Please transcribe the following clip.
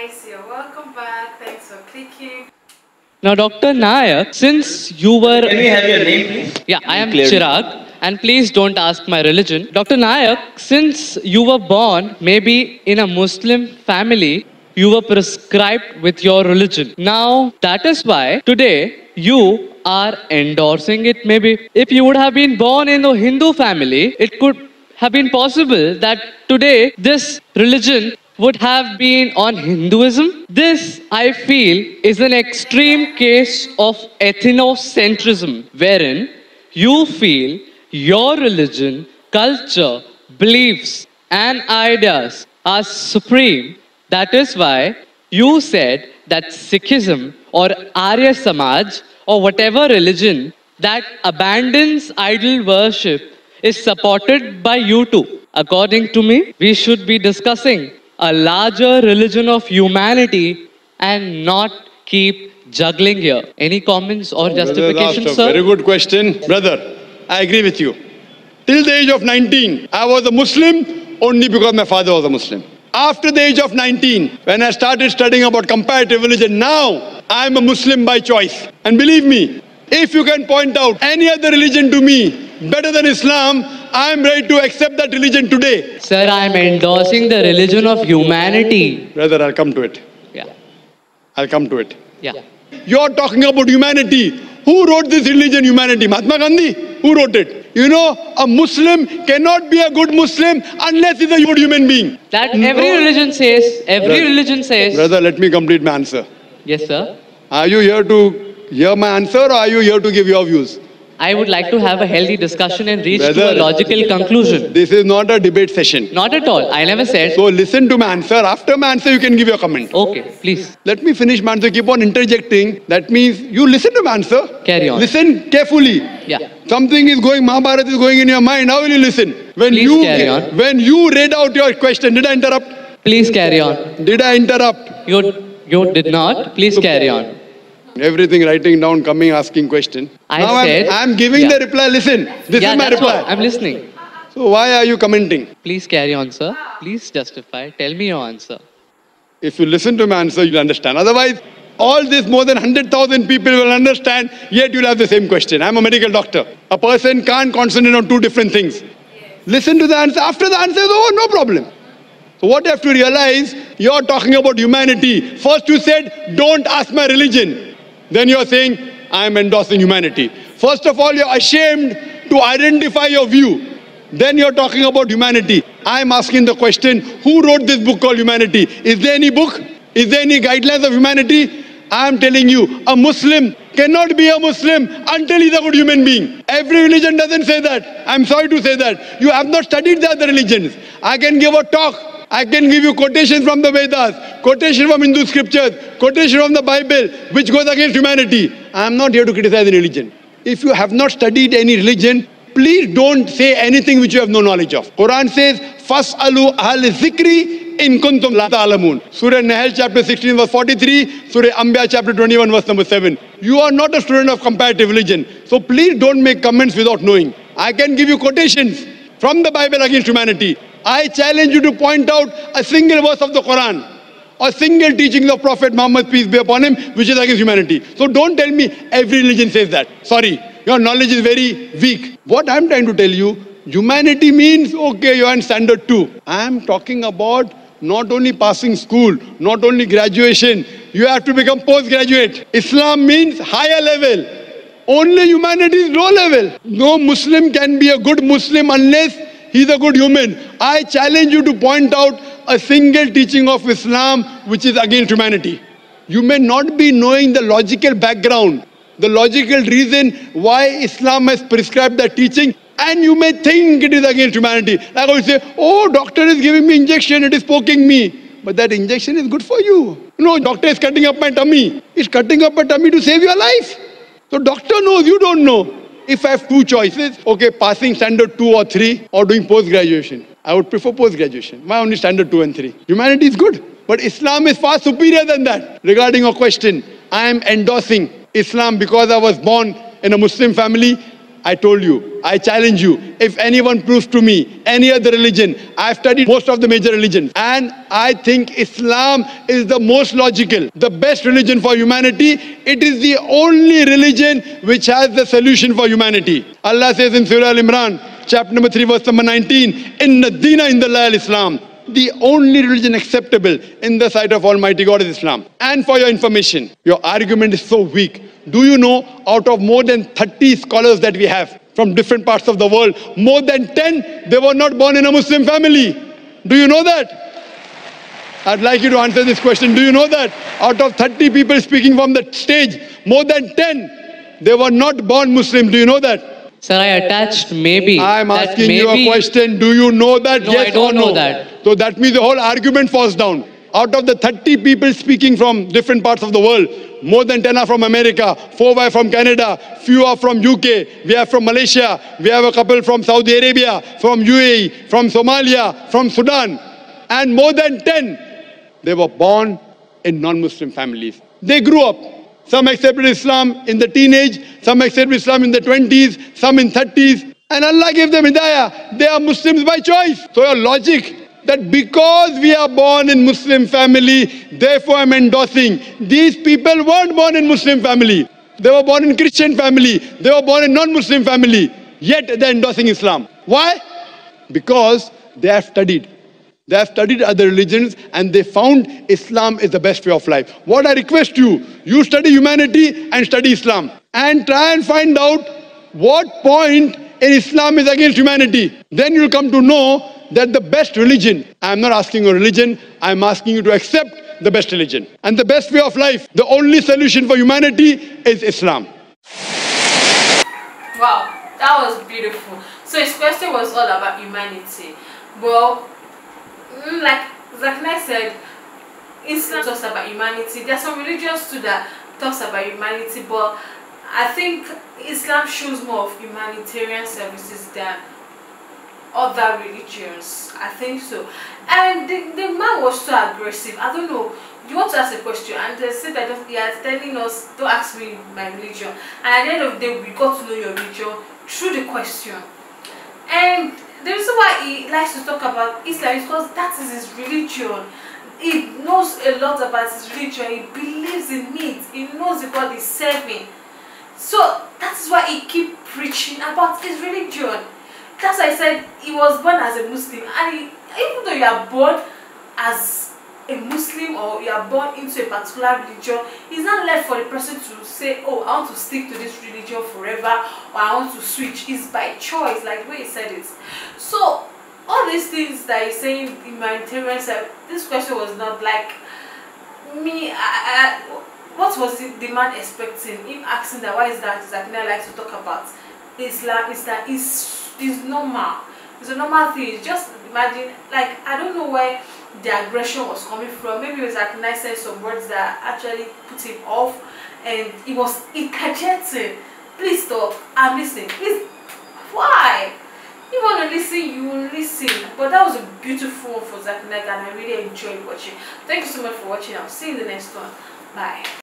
guys, you're welcome back. Thanks for clicking. Now, Dr. Naik, since you were. Can we have your name, please? Yeah, I am Clearly. Chirag. And please don't ask my religion. Dr. Naik, since you were born maybe in a Muslim family, you were prescribed with your religion. Now, that is why today you are endorsing it maybe. If you would have been born in a Hindu family, it could have been possible that today this religion would have been on Hinduism. This, I feel, is an extreme case of ethnocentrism, wherein you feel your religion, culture, beliefs, and ideas are supreme. That is why you said that Sikhism or Arya Samaj or whatever religion that abandons idol worship is supported by you too. According to me, we should be discussing a larger religion of humanity and not keep juggling here. Any comments or oh, Brother justifications, sir? Very good question. Brother, I agree with you. Till the age of 19, I was a Muslim only because my father was a Muslim. After the age of 19, when I started studying about comparative religion, now I am a Muslim by choice. And believe me, if you can point out any other religion to me better than Islam, I am ready to accept that religion today. Sir, I am endorsing the religion of humanity. Brother, I'll come to it. Yeah, I'll come to it. yeah. You're talking about humanity. Who wrote this religion, humanity? Mahatma Gandhi? Who wrote it? You know, a Muslim cannot be a good Muslim unless he's a good human being. That every religion says, every Brother- religion says. Brother, let me complete my answer. Yes, sir. Are you here to hear my answer or are you here to give your views? I would like to have a healthy discussion and reach to a logical conclusion. This is not a debate session. Not at all. I never said. So listen to my answer. After my answer, you can give your comment. Okay, please Let me finish my answer. Keep on interjecting. That means you listen to my answer. Carry on. Listen carefully. Yeah. Something is going, Mahabharata is going in your mind. How will you listen? When Please you carry on. when you read out your question, did I interrupt? Please carry on. Did I interrupt? You, you did not. Please carry on. Everything writing down, coming, asking question. I now said- I'm, I'm giving Yeah. the reply. Listen, this yeah, is my reply. I'm listening. So why are you commenting? Please carry on, sir. Please justify. Tell me your answer. If you listen to my answer, you'll understand. Otherwise, all this more than 100,000 people will understand, yet you'll have the same question. I'm a medical doctor. A person can't concentrate on two different things. Listen to the answer. After the answer is over, no problem. So what you have to realize, you're talking about humanity. First you said, don't ask my religion. Then you're saying, I'm endorsing humanity. First of all, you're ashamed to identify your view. Then you're talking about humanity. I'm asking the question, who wrote this book called Humanity? Is there any book? Is there any guidelines of humanity? I'm telling you, a Muslim cannot be a Muslim until he's a good human being. Every religion doesn't say that. I'm sorry to say that. You have not studied the other religions. I can give a talk. I can give you quotations from the Vedas, quotation from Hindu scriptures, quotation from the Bible, which goes against humanity. I'm not here to criticize any religion. If you have not studied any religion, please don't say anything which you have no knowledge of. Quran says, "Fas'alu ahl zikri in la ta'lamun." Surah Nahl chapter 16 verse 43, Surah Anbiya chapter 21 verse number 7. You are not a student of comparative religion, so please don't make comments without knowing. I can give you quotations from the Bible against humanity. I challenge you to point out a single verse of the Quran or single teaching of Prophet Muhammad, peace be upon him, which is against humanity. So don't tell me every religion says that. Sorry, your knowledge is very weak. What I'm trying to tell you, humanity means, okay, you're in standard two. I'm talking about not only passing school, not only graduation, you have to become postgraduate. Islam means higher level. Only humanity is low level. No Muslim can be a good Muslim unless he's a good human. I challenge you to point out a single teaching of Islam which is against humanity. You may not be knowing the logical background, the logical reason why Islam has prescribed that teaching, and you may think it is against humanity. Like I would say, oh, doctor is giving me injection, it is poking me. But that injection is good for you. No, doctor is cutting up my tummy. He's cutting up my tummy to save your life. So doctor knows, you don't know. If I have two choices, okay, passing standard two or three or doing post-graduation, I would prefer post-graduation. My only standard two and three? Humanity is good. But Islam is far superior than that. Regarding your question, I am endorsing Islam because I was born in a Muslim family. I told you, I challenge you. If anyone proves to me any other religion, I've studied most of the major religions, and I think Islam is the most logical, the best religion for humanity. It is the only religion which has the solution for humanity. Allah says in Surah Al Imran, chapter number 3, verse number 19, Inna Dina in the Islam. The only religion acceptable in the sight of Almighty God is Islam. And for your information, your argument is so weak. Do you know out of more than 30 scholars that we have from different parts of the world, more than 10, they were not born in a Muslim family. Do you know that? I'd like you to answer this question. Do you know that out of 30 people speaking from the stage, more than 10, they were not born Muslim. Do you know that? Sir, I attached maybe. I'm that asking you a question. Do you know that? No, yes I don't or no? know that. So that means the whole argument falls down. Out of the 30 people speaking from different parts of the world, more than 10 are from America, 4 are from Canada, few are from UK, we are from Malaysia, we have a couple from Saudi Arabia, from UAE, from Somalia, from Sudan, and more than 10, they were born in non-Muslim families. They grew up. Some accepted Islam in the teenage, some accepted Islam in the 20s, some in 30s, and Allah gave them hidayah. They are Muslims by choice. So your logic that because we are born in Muslim family, therefore I'm endorsing. These people weren't born in Muslim family. They were born in Christian family. They were born in non-Muslim family. Yet they're endorsing Islam. Why? Because they have studied. They have studied other religions and they found Islam is the best way of life. What I request you, you study humanity and study Islam. And try and find out what point in Islam is against humanity. Then you'll come to know that the best religion, I'm not asking a religion, I'm asking you to accept the best religion. And the best way of life, the only solution for humanity is Islam. Wow, that was beautiful. So his question was all about humanity. Well, like Zakir Naik said, Islam talks about humanity. There are some religions too that talks about humanity, but I think Islam shows more of humanitarian services than other religions. I think so. And the, the man was so aggressive. I don't know. You want to ask a question and they said that he is telling us, don't ask me my religion. And at the end of the day, we got to know your religion through the question. And the reason why he likes to talk about Islam is because that is his religion. He knows a lot about his religion. He believes in it. He knows the God serving. So that's why he keep preaching about his religion. That's why I said he was born as a Muslim. And he, even though you are born as a Muslim or you are born into a particular religion, it's not left for the person to say, oh, I want to stick to this religion forever or I want to switch. It's by choice, like the way he said it. So all these things that he's saying humanitarian self, this question was not like me. I, I, what was the man expecting? Him asking that why is that exactly I like to talk about Islam is that is is normal. It's a normal thing. Just imagine like I don't know where the aggression was coming from. Maybe it was like nice said some words that actually put him off and it was interjecting. Please stop. I'm listening. Please why? You want to listen, you listen. But that was a beautiful one for Zakir Naik and I really enjoyed watching. Thank you so much for watching. I'll see you in the next one. Bye.